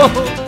Chao.